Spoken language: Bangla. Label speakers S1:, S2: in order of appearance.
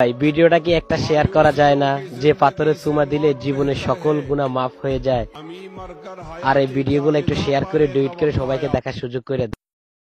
S1: ভাই ভিডিওটা কি একটা শেয়ার করা যায় না? যে পাথরে চুমা দিলে জীবনের সকল গুণা মাফ হয়ে যায়। আর এই ভিডিওগুলো একটু শেয়ার করে ডুইট করে সবাইকে দেখার সুযোগ করে